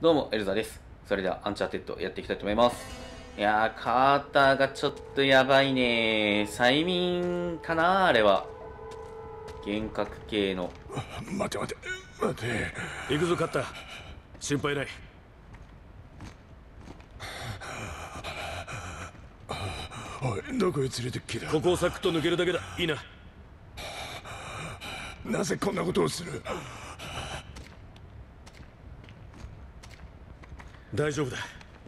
どうも、エルザです。それでは、アンチャーテッドやっていきたいと思います。いやー、カッターがちょっとやばいね催眠かなあれは。幻覚系の。待て待て。待て。行くぞカッター。心配ない。おいどこへ連れてきだここをサクッと抜けるだけだ。いいな。なぜこんなことをする？大丈夫だ。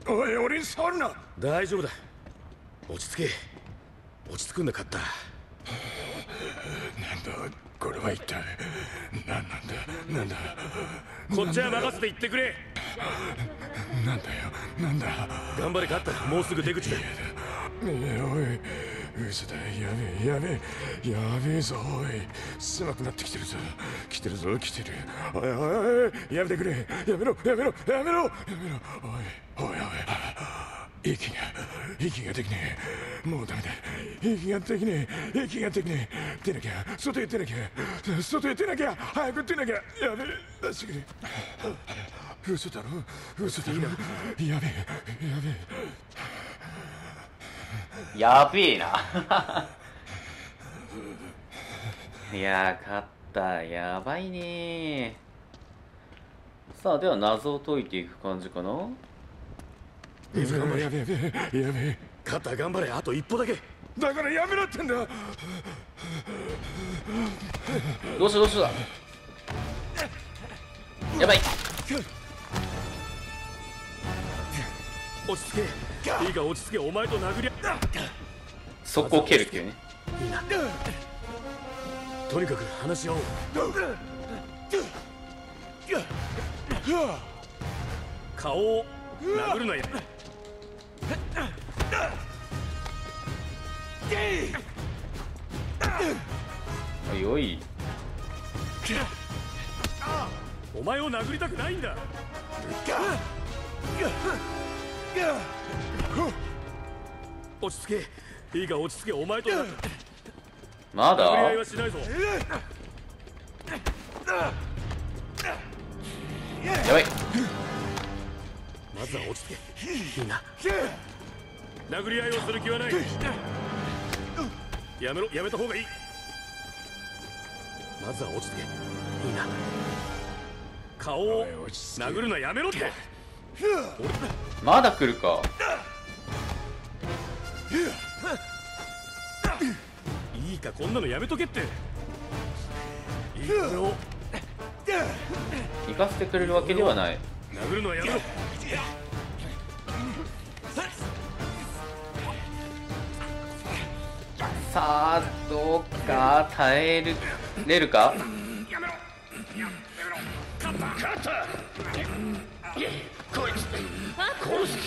おい俺に触るな大丈夫だ。落ち着け。落ち着くんだカッターなんだこれは一体。何なんだなんだ。こっちは任せて行ってくれ。なんだよなんだ。頑張れカッターもうすぐ出口だ。いやおい嘘だ。やべえやべえ。やべえぞおい。狭くなってきてるぞ。来てるぞ来てる。おいおいおいやめてくれ。やめろやめろやめろ。やめろ。おいおいおい。息が息ができねえ。もうダメだ。息ができねえ。息ができねえ。出なきゃ。外へ出なきゃ。外へ出なきゃ。早く出なきゃ。やべえ。出してくれ嘘だろ。嘘だろ。やべえ。やべえ。やべえな。いやー、カッター、やばいね。さあ、では謎を解いていく感じかな。やべえやべえやべえカッター頑張れ。あと一歩だけ。だからやめろってんだ。どうしたどうした？やばい。落ち着けいいか落ち着けお前と殴りゃ速攻蹴るっていうね。いいなとにかく話し合おう。顔を殴るなや。おいおい。お前を殴りたくないんだ落ち着け。いいか落ち着け。お前と殴りまだ？合いはしないぞ。やばい。まずは落ち着け。いいな。殴り合いをする気はない。やめろ。やめた方がいい。まずは落ち着け。いいな。顔を殴るのやめろってまだ来るか。いいかこんなのやめとけって行かせてくれるわけではない。殴るのはやめろさあ、どうか耐える、れるか？カ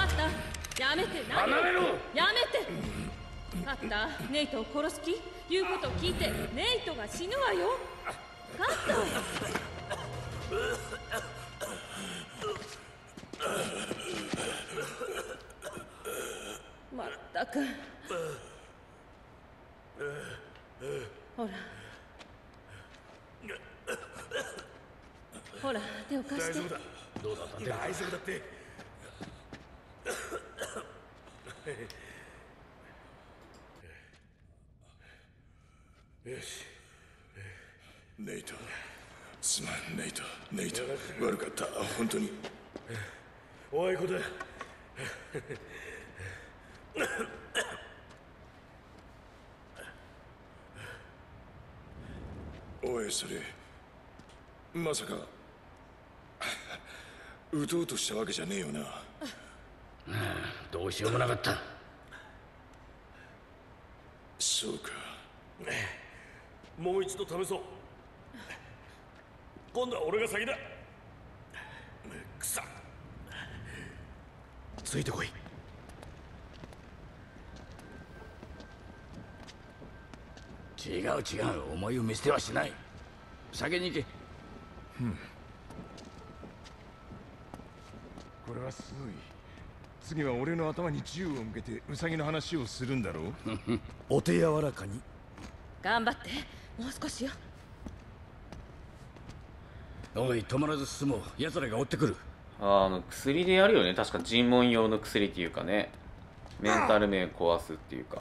ッターやめて。何離れろやめてカッタネイトを殺す気？言うことを聞いて。ネイトが死ぬわよ。カッタまったく。ほらほら手を貸して。大丈夫だどうだって大丈夫だって。よし。ネイト。すまんネイト。ネイト。悪かった。本当に。おあいこだおいそれ。まさか撃とうとしたわけじゃねえよな。どうしようもなかった。そうか。もう一度試そう。今度は俺が先だ。くさついてこい。違う違うお前を見捨てはしない。先に行けこれはすごい。次は俺の頭に銃を向けてウサギの話をするんだろう？お手柔らかに。頑張ってもう少しよ。おい止まらず進もう。奴らが追ってくる。あの薬でやるよね。確か尋問用の薬っていうかね。メンタル面壊すっていうか。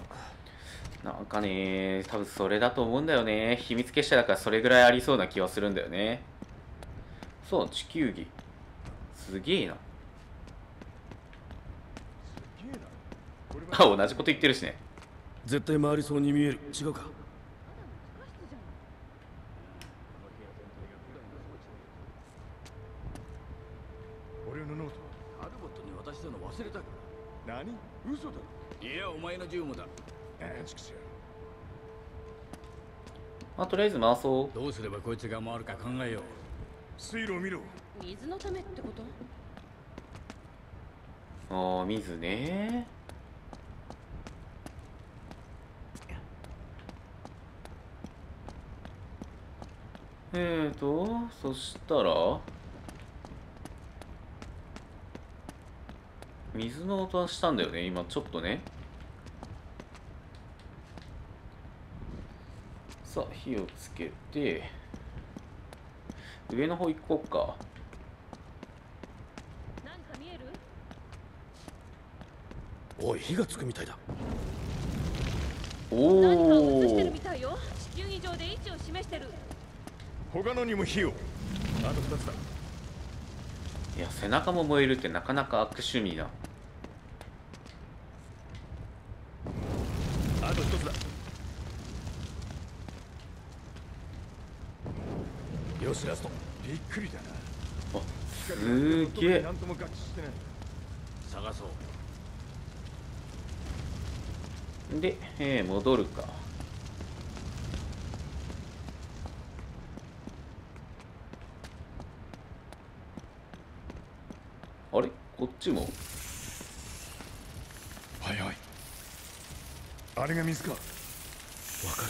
なんかね多分それだと思うんだよね。秘密結社だからそれぐらいありそうな気はするんだよね。そう地球儀。すげえなあ同じこと言ってるしね。絶対回りそうに見える。違うか。俺のノートタルボットに渡したの忘れたか何？嘘だ。ろいやお前の銃もだ。ああちくしょまあとりあえず回そどうすればこいつが回るか考えよう。水路を見ろ。水のためってこと？うああ水ねえーとそしたら？水の音はしたんだよね今ちょっとね。さあ火をつけて上の方行こうか。なんか見える？おい火がつくみたいだ。お何かを映してるおみたいよ。地球儀上で位置を示してる他のにも火をあと二つだ。いや背中も燃えるってなかなか悪趣味なあと一つだ。よしラスト。びっくりだな。あすげえ。探そう。で、えー戻るかあれこっちも。はい。はいあれが水か？わから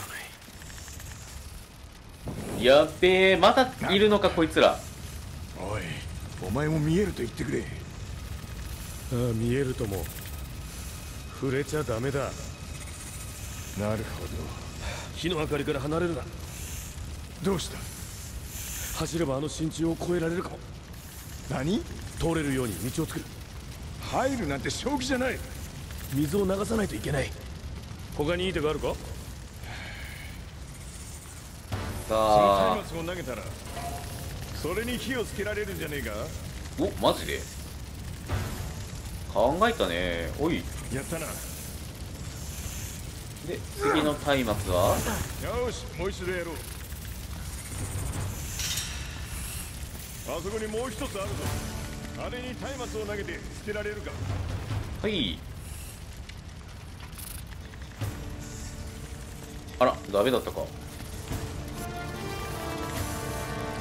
ない。やっべえまだいるのかこいつら。おいお前も見えると言ってくれ。ああ見えるとも。触れちゃダメだ。なるほ火の明かりから離れるな。どどうした？走ればあの真鍮を越えられるかも。何？通れるように道を作る入るなんて正気じゃない。水を流さないといけない。他にいい手があるか？そのさあ。松明を投げたらそれに火をつけられるんじゃねえか。おマジで？考えたね。おい。やったな。よで次の松明は？しもう一度やろう。あそこにもう一つあるぞあれに松明を投げてつけられるか。はい。あらダメだったか。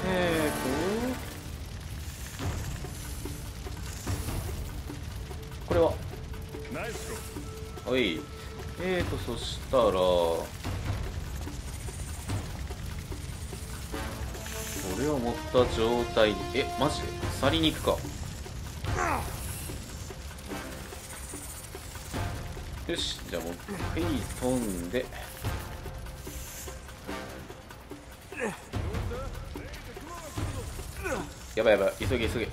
えーと。これは。ナイスロはい。えーとそしたら。これを持った状態でえマジで？去りに行くかよしじゃあもう一回飛んで。やばいやばい急げ急げ。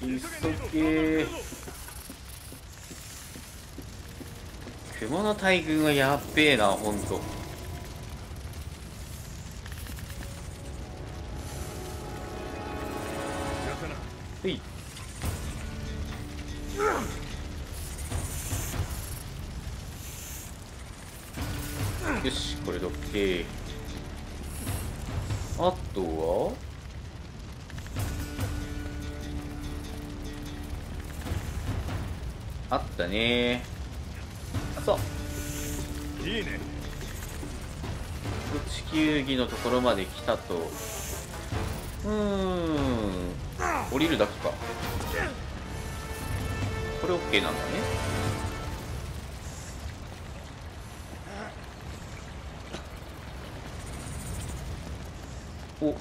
急げ。雲の大群はやっべえなほんと。地球儀のところまで来たと。うん。降りるだけか。これ OK なんだね。お。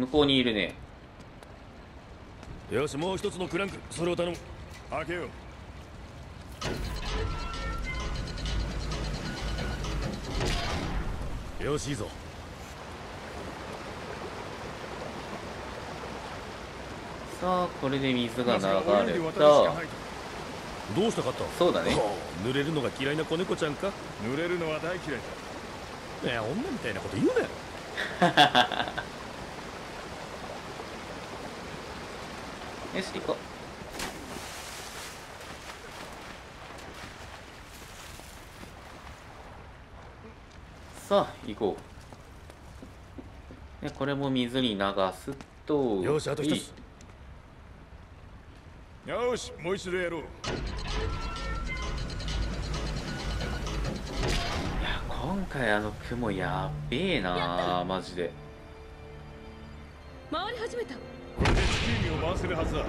向こうにいるね。よしもう一つのクランク。それを頼む。開けよう。よしいぞ。さあこれで水が流れた。どうしたかったそうだね。濡れるのが嫌いな子猫ちゃんか？濡れるのは大嫌いだ。ねえ女みたいなこと言うなよ。よし行こう。さあ行こう。でこれも水に流すとよしあと一つ。よしもう一度やろう。いや今回あの雲やっべえなマジで。回り始めた。これで地球儀を回せるはずだ。こ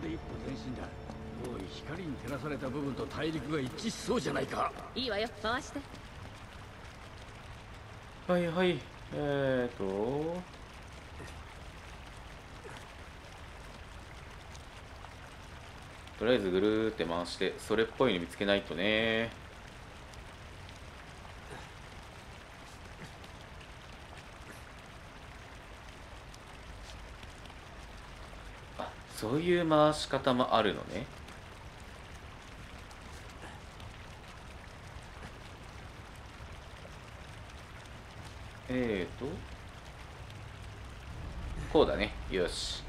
れで一歩前進だおい光に照らされた部分と大陸が一致しそうじゃないか。いいわよ回して。はいはい。えーと。とりあえずぐるーって回してそれっぽいの見つけないとね。あそういう回し方もあるのねえーと？こうだね。よし。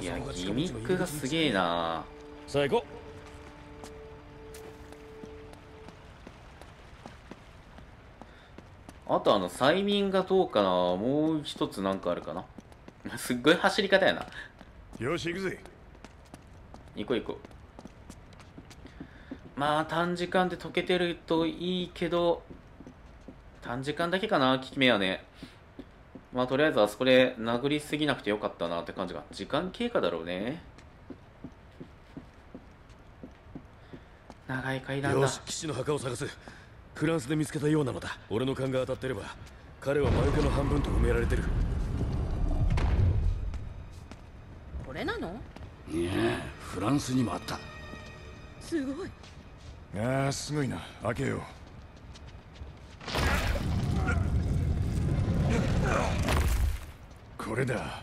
いやギミックがすげえな。さあ行こあとあの催眠がどうかな。もう一つなんかあるかな。すっごい走り方やなよし行くぜ。行こう行こう。まあ短時間で解けてるといいけど短時間だけかな効き目はね。まあとりあえずあそこで殴りすぎなくてよかったなって感じが。時間経過だろうね。長い階う段だ。よし騎士の墓を探す。フランスで見つけたようなのだ。俺の勘が当たってれば彼は魔除けの半分と埋められてるランスにもあった。すごい。ああすごいな。開けよう。これだ。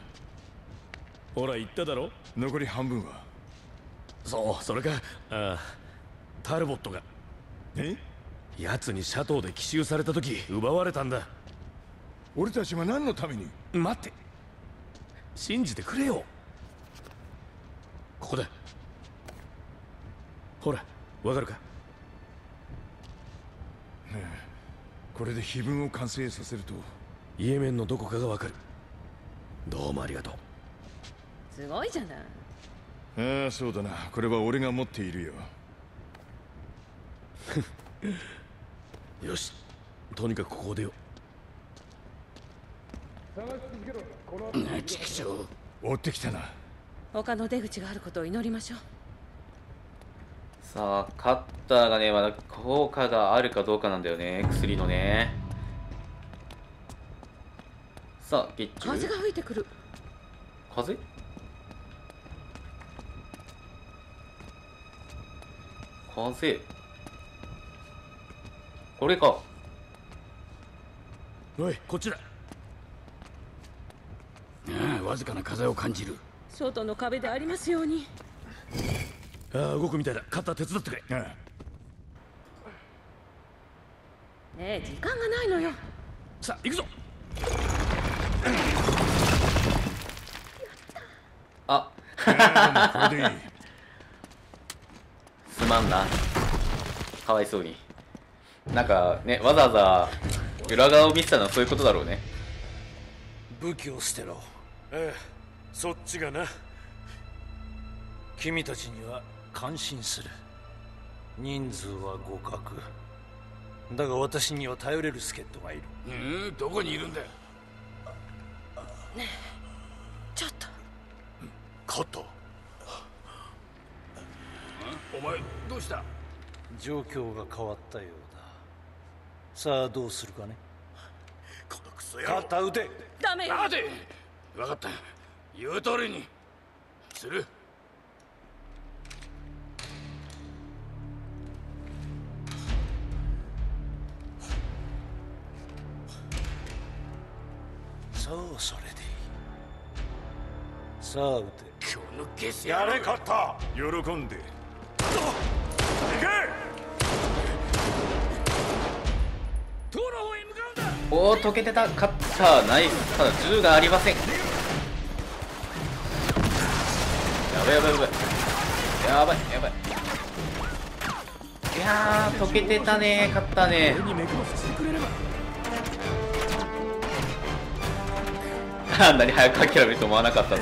ほら言っただろ？残り半分は。そうそれか。ああ。タルボットが。え？奴にシャトーで奇襲された時奪われたんだ。俺たちは何のために？待って。信じてくれよ。ここだほらわかるか？これで碑文を完成させると。イエメンのどこかがわかる。どうもありがとすごいじゃない。ああそうだな。これは俺が持っているよ。う よし。とにかくここでよ。なちくしょう追ってきたな。他の出口があることを祈りましょうさあカッターがねまだ効果があるかどうかなんだよね。薬のね。さあ月中風が吹いてくる。風？風。これか。おいこっちだ。ああわずかな風を感じる。外の壁でありますようにああ動くみたいだ。カッター手伝ってくれ。ああねえ時間がないのよ。さあ行くぞ。あ。すまんな。かわいそうに。なんかねわざわざ裏側を見せたのはそういうことだろうね。武器を捨てろ。ええそっちがな。君たちには感心する。人数は互角。だが私には頼れる助っ人がいる。うんどこにいるんだよ？ちょっと。カッターお前どうした？状況が変わったようだ。さあどうするかね？このクソ野郎。て。ダメよ。待て分かった。言う通りに。するさあそれでいい。さあ撃て。今日のゲスやれかった。喜んで。行け。おお溶けてた。勝ったナイス。ただ銃がありません。やばいやばいやばい。やばいやばい。いや溶けてたね勝ったねあんなに早く諦めると思わなかったぞ。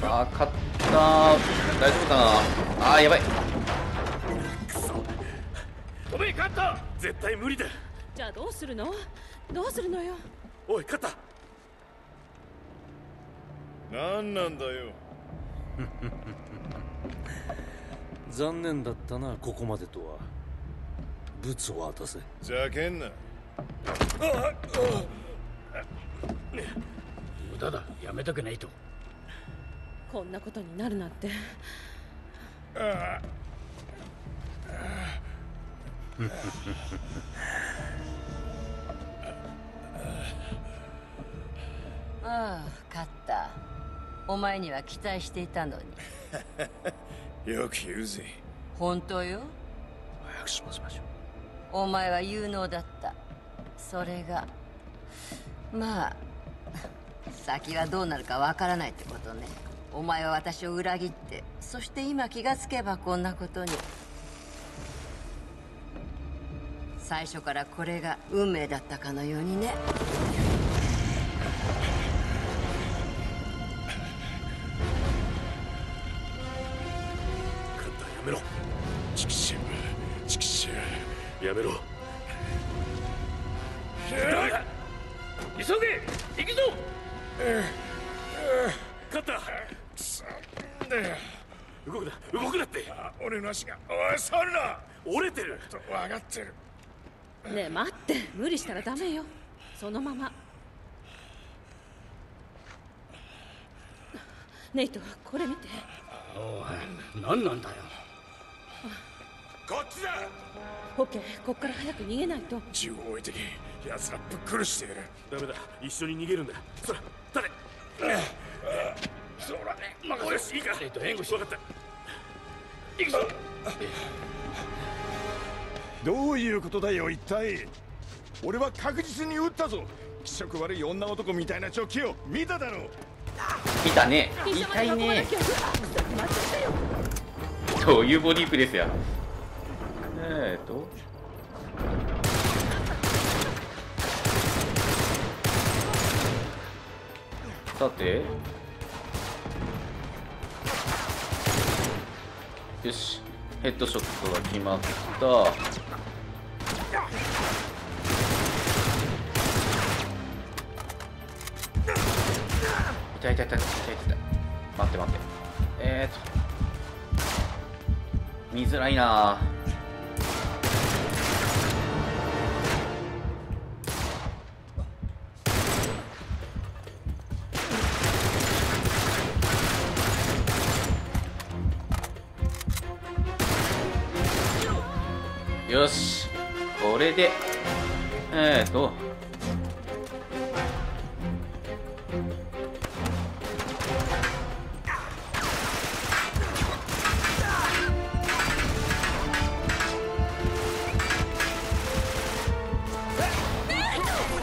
さあ勝った。大丈夫かな？あーやばい。おめえ勝った！絶対無理だ。じゃあどうするの？どうするのよ？おい勝った！何なんだよ。残念だったなここまでとはブツを渡せ。ざけんな。無駄だ。やめとけないと。こんなことになるなんて。ああ勝った。お前には期待していたのに。よく言うぜ。本当よ。早くしましましょお前は有能だった。それが。まあ先はどうなるかわからないってことね。お前は私を裏切って。そして今気がつけばこんなことに。最初からこれが運命だったかのようにね。やめろ。やめろ。急げ行くぞ。勝った。なんだよ動くな動くなって。あ俺の足がおい触るな。折れてる。と分かってる。ねえ待って。無理したらダメよ。そのまま。ネイトこれ見て。おい何なんだよ。こっちだオッケーこっから早く逃げないと。銃を置いてけ。奴らぶっ殺してやる。ダメだ。一緒に逃げるんだ。そら誰？そら任せよしいいか。えっと援護し分かった。行くぞ。どういうことだよ一体。俺は確実に撃ったぞ。気色悪い女男みたいなチョッキを見ただろいたね。痛いね。どういうボディープですやえーと。さて。よし。ヘッドショットが決まった。痛い痛い痛い痛い痛い痛い。待って待って。えーと。見づらいなよし。これで。えーと。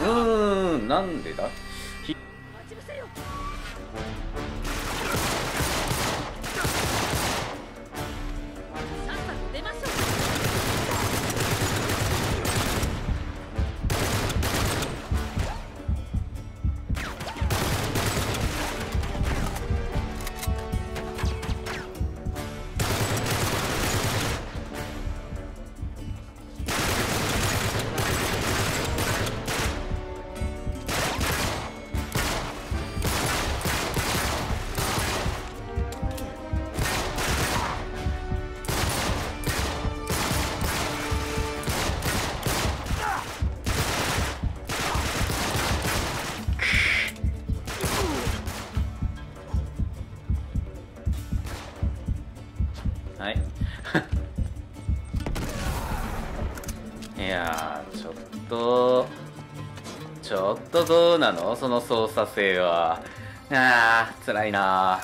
うんなんでだ？どうなの？その操作性は。あー辛いな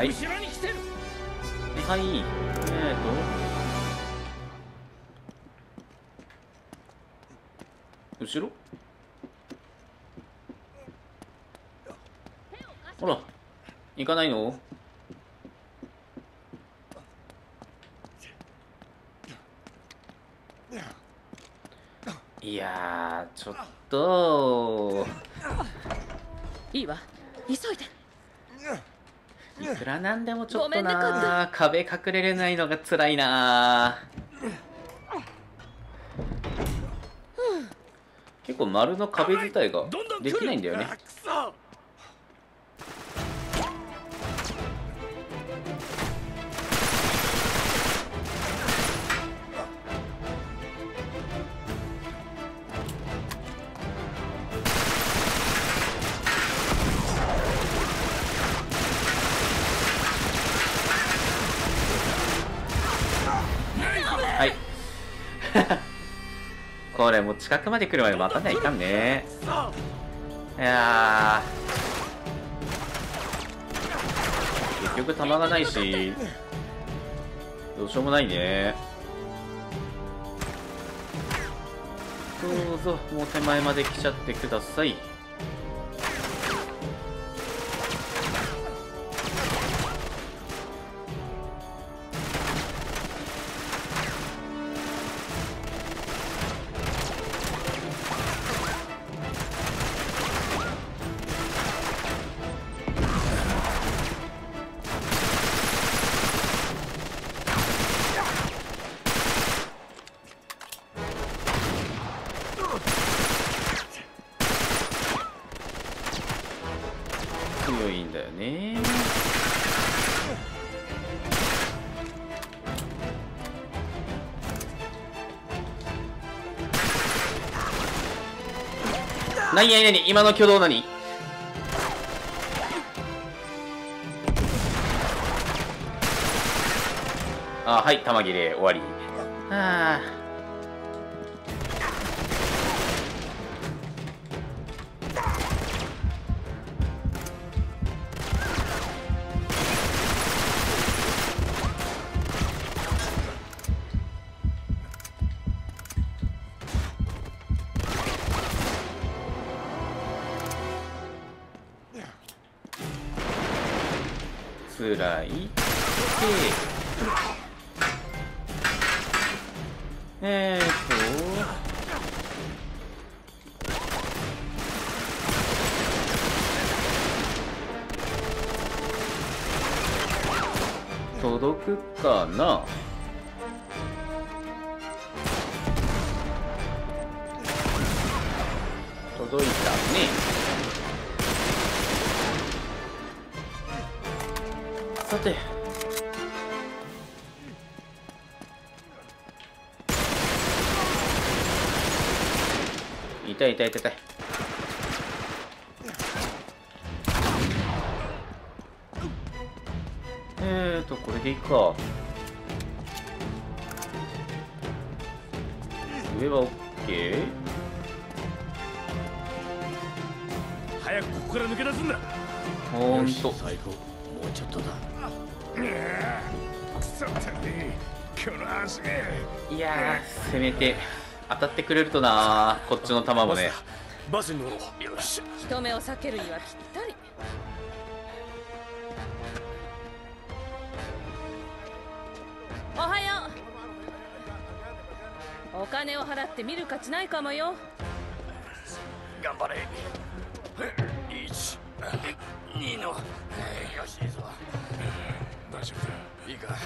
はい。後ろに来てるはい。えーと。後ろ？ほら。行かないの？いやーちょっと。いいわ。急いでいくらなんでもちょっとな。壁隠れれないのが辛いな。結構丸の壁自体ができないんだよねこれもう近くまで来るまで待たないかんね。いやー結局弾がないしどうしようもないね。どうぞもう手前まで来ちゃってください。何何何今の挙動何？あはい玉切れ終わり。つらい。でえーと届くかな？届いたね。さて。痛い痛い痛い痛い。えーとこれでいいか。上は OK 早くここから抜け出すんだ。ほんと。最高もうちょっとだ。くそったね。この足がいやーせめて当たってくれるとなこっちの球もね。バスに乗ろう。よし人目を避けるにはぴったり。おはよう。お金を払って見る価値ないかもよ。頑張れ12の。よしいいぞ。大丈夫だ。いいか。こ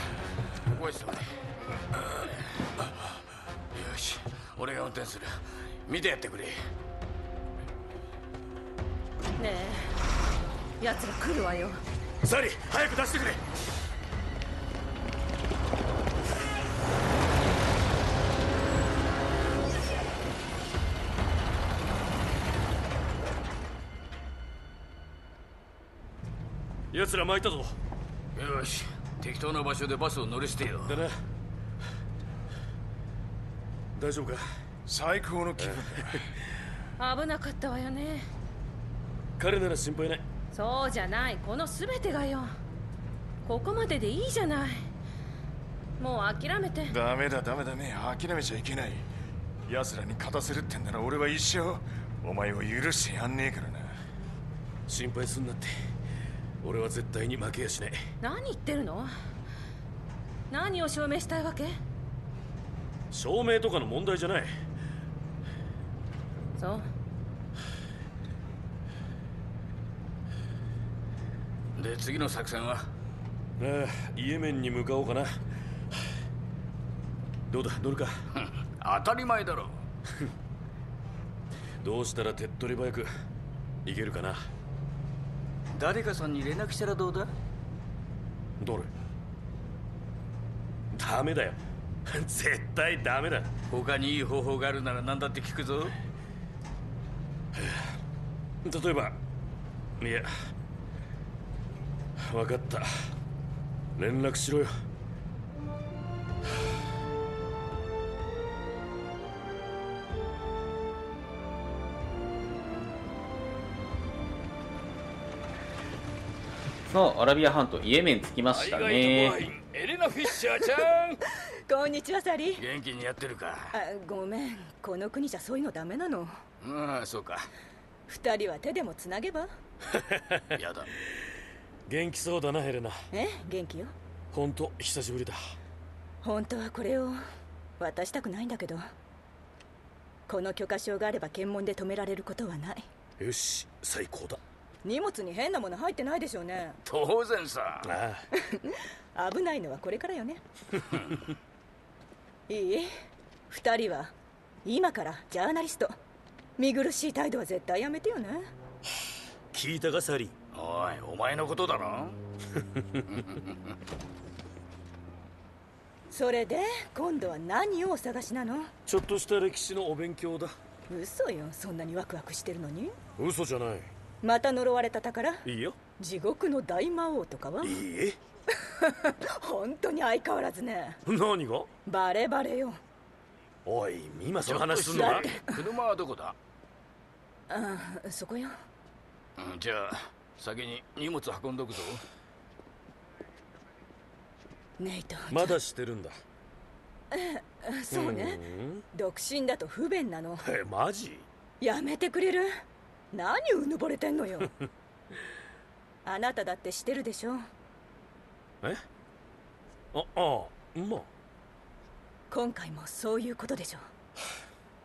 こへ座れよし俺が運転する。見てやってくれ。ねえ。奴が来るわよ。サリー早く出してくれ奴ら巻いたぞ。よし。適当な場所でバスを乗り捨てよ。だな。大丈夫か？最高の気分。だ危なかったわよね。彼なら心配ない。そうじゃない。この全てがよ。ここまででいいじゃない。もう諦めて。ダメだダメだね。諦めちゃいけない。奴らに勝たせるってんなら俺は一生お前を許してやんねえからな。心配すんなって俺は絶対に負けやしない。何言ってるの？何を証明したいわけ？証明とかの問題じゃない。そう。で次の作戦は？ああイエメンに向かおうかな。どうだ？乗るか？当たり前だろ。どうしたら手っ取り早く行けるかな誰かさんに連絡したらどうだ？どれ？ダメだよ。絶対ダメだ。他にいい方法があるなら何だって聞くぞ。例えばいや分かった。連絡しろよさあアラビア半島イエメン着きましたね。エレナ・フィッシャーちゃん。こんにちはサリー。元気にやってるか？あごめん。この国じゃそういうのダメなの。ああそうか。二人は手でもつなげば？やだ。元気そうだなヘレナ。え？元気よ。本当久しぶりだ。本当はこれを渡したくないんだけど。この許可証があれば検問で止められることはない。よし最高だ荷物に変なもの入ってないでしょうね。当然さ。あ あ危ないのはこれからよね。いい？二人は今からジャーナリスト。見苦しい態度は絶対やめてよね。聞いたかサリーおいお前のことだろ。それで今度は何をお探しなの？ちょっとした歴史のお勉強だ。嘘よ。そんなにワクワクしてるのに？嘘じゃないまた呪われた宝？いいよ。地獄の大魔王とかは？いいえ。本当に相変わらずね。何が？バレバレよ。おい今その話すんのか車はどこだ、ああそこよ。うん、じゃあ先に荷物運んどくぞ。ネイト。まだしてるんだ。そうね。独身だと不便なの。えマジ？やめてくれる？何うぬぼれてんのよ。あなただってしてるでしょ。え？あああまあ。今回もそういうことでしょ。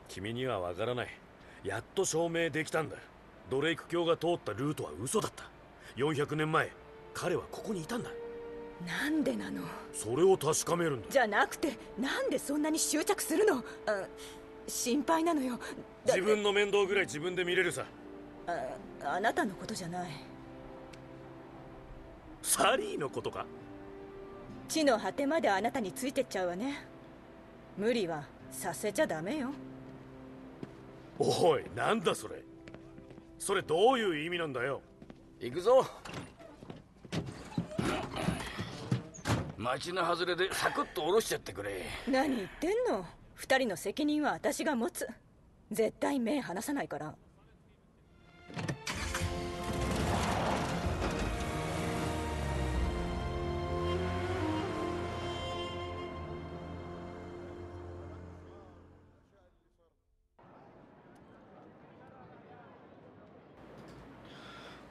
君にはわからない。やっと証明できたんだ。ドレイク卿が通ったルートは嘘だった。400年前彼はここにいたんだ。なんでなの？それを確かめるんだ。じゃなくてなんでそんなに執着するの？あ心配なのよ。自分の面倒ぐらい自分で見れるさああなたのことじゃない。サリーのことか？地の果てまであなたについてっちゃうわね。無理はさせちゃダメよ。おいなんだそれ？それどういう意味なんだよ？行くぞ。町の外れでサクッと下ろしちゃってくれ。何言ってんの？二人の責任は私が持つ。絶対目離さないから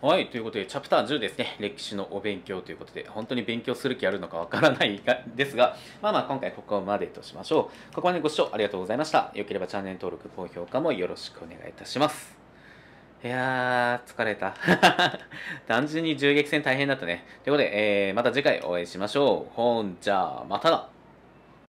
はい、ということで、チャプター10ですね、歴史のお勉強ということで、本当に勉強する気あるのかわからないがですが、まあまあ今回ここまでとしましょう。ここまでご視聴ありがとうございました。よければチャンネル登録、高評価もよろしくお願いいたします。いやー、疲れた。単純に銃撃戦大変だったね。ということで、えーまた次回お会いしましょう。ほんじゃあ、またな。